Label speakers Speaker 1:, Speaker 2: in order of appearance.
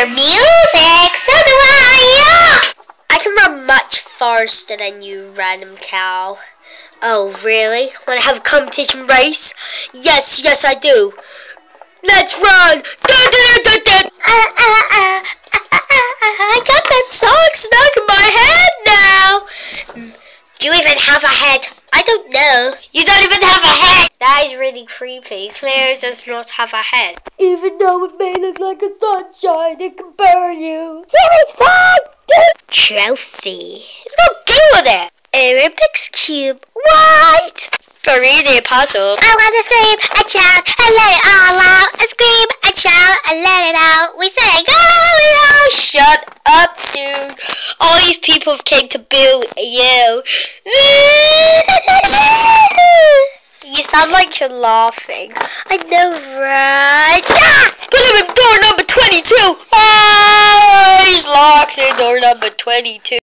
Speaker 1: music, so do I. I can run much faster than you, random cow. Oh, really? Want to have a competition race? Yes, yes, I do. Let's run! Uh, uh, uh, I got that song stuck in my head now. Do you even have a head? I don't know. You don't even have a head. That is really creepy. Claire does not have a head.
Speaker 2: Even though it may look like a sunshine, it can burn you. Here is fun!
Speaker 1: Trophy. Let's go get with it. A Rubik's Cube. What? Already a puzzle. I want to scream a child and let it all out. A scream a child and let it out. We say go oh, Shut up, dude. All these people came to boo you. Sound like you're laughing. I know, right? Ah! Put him in door number 22. Ah, he's locked in door number 22.